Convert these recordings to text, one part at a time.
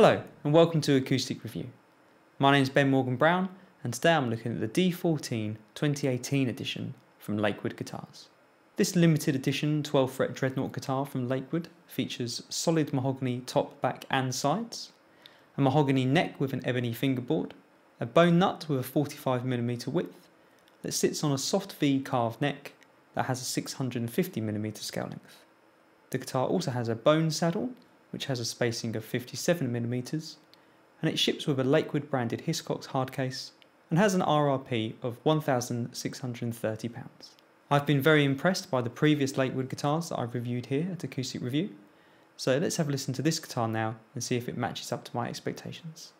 Hello and welcome to Acoustic Review. My name is Ben Morgan Brown and today I'm looking at the D14 2018 edition from Lakewood Guitars. This limited edition 12 fret dreadnought guitar from Lakewood features solid mahogany top, back and sides, a mahogany neck with an ebony fingerboard, a bone nut with a 45mm width that sits on a soft V carved neck that has a 650mm scale length. The guitar also has a bone saddle which has a spacing of 57mm, and it ships with a Lakewood branded Hiscox hardcase and has an RRP of £1,630. I've been very impressed by the previous Lakewood guitars that I've reviewed here at Acoustic Review, so let's have a listen to this guitar now and see if it matches up to my expectations.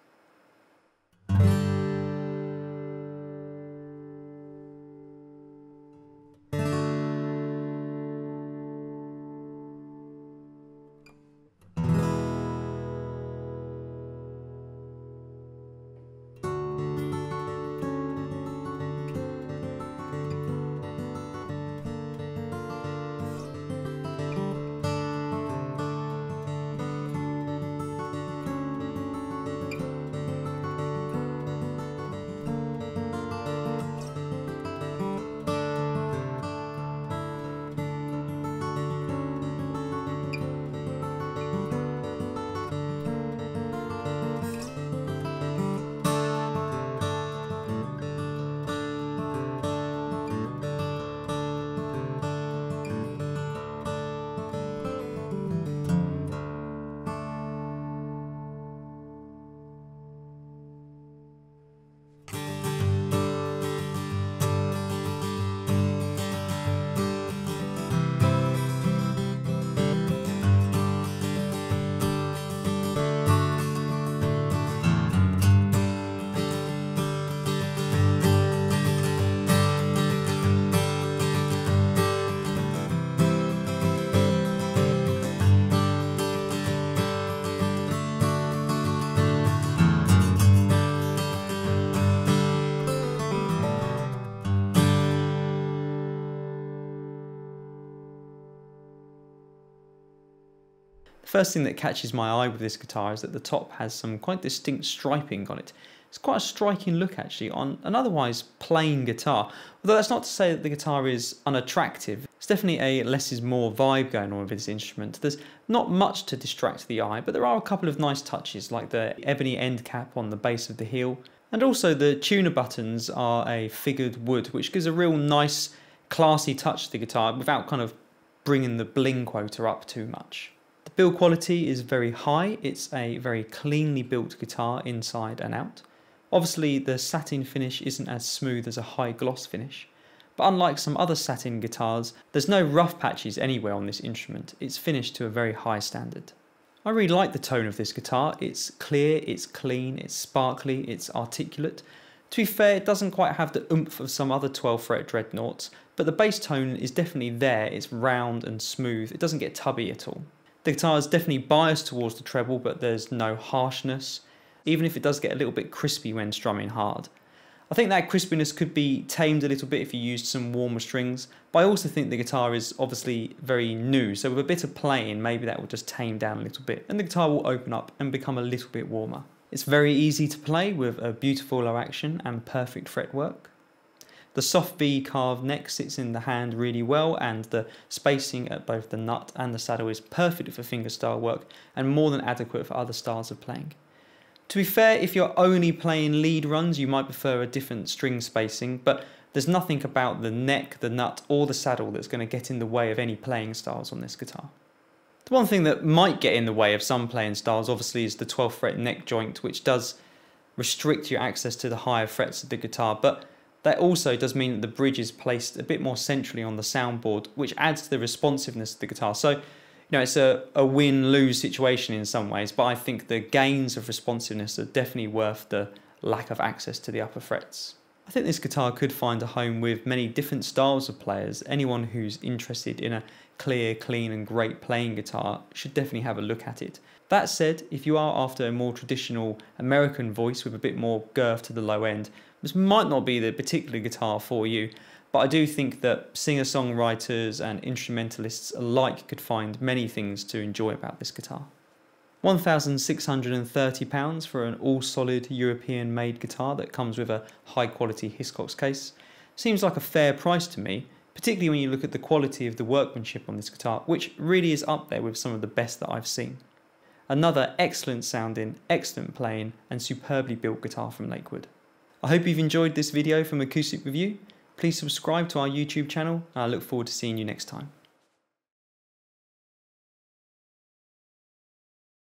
First thing that catches my eye with this guitar is that the top has some quite distinct striping on it. It's quite a striking look actually on an otherwise plain guitar. Although that's not to say that the guitar is unattractive. It's definitely a less is more vibe going on with this instrument. There's not much to distract the eye, but there are a couple of nice touches like the ebony end cap on the base of the heel. And also the tuner buttons are a figured wood, which gives a real nice classy touch to the guitar without kind of bringing the bling quota up too much. Build quality is very high. It's a very cleanly built guitar inside and out. Obviously the satin finish isn't as smooth as a high gloss finish, but unlike some other satin guitars, there's no rough patches anywhere on this instrument. It's finished to a very high standard. I really like the tone of this guitar. It's clear, it's clean, it's sparkly, it's articulate. To be fair, it doesn't quite have the oomph of some other 12 fret dreadnoughts, but the bass tone is definitely there. It's round and smooth. It doesn't get tubby at all. The guitar is definitely biased towards the treble, but there's no harshness, even if it does get a little bit crispy when strumming hard. I think that crispiness could be tamed a little bit if you used some warmer strings, but I also think the guitar is obviously very new, so with a bit of playing, maybe that will just tame down a little bit, and the guitar will open up and become a little bit warmer. It's very easy to play with a beautiful low action and perfect fretwork. The soft V carved neck sits in the hand really well and the spacing at both the nut and the saddle is perfect for fingerstyle work and more than adequate for other styles of playing. To be fair, if you're only playing lead runs, you might prefer a different string spacing, but there's nothing about the neck, the nut, or the saddle that's going to get in the way of any playing styles on this guitar. The one thing that might get in the way of some playing styles, obviously, is the 12th fret neck joint, which does restrict your access to the higher frets of the guitar, but that also does mean that the bridge is placed a bit more centrally on the soundboard, which adds to the responsiveness of the guitar. So, you know, it's a, a win-lose situation in some ways, but I think the gains of responsiveness are definitely worth the lack of access to the upper frets. I think this guitar could find a home with many different styles of players. Anyone who's interested in a clear, clean and great playing guitar should definitely have a look at it. That said, if you are after a more traditional American voice with a bit more girth to the low end, this might not be the particular guitar for you, but I do think that singer-songwriters and instrumentalists alike could find many things to enjoy about this guitar. £1,630 for an all solid European made guitar that comes with a high quality Hiscox case seems like a fair price to me, particularly when you look at the quality of the workmanship on this guitar, which really is up there with some of the best that I've seen. Another excellent sounding, excellent playing, and superbly built guitar from Lakewood. I hope you've enjoyed this video from Acoustic Review. Please subscribe to our YouTube channel, and I look forward to seeing you next time.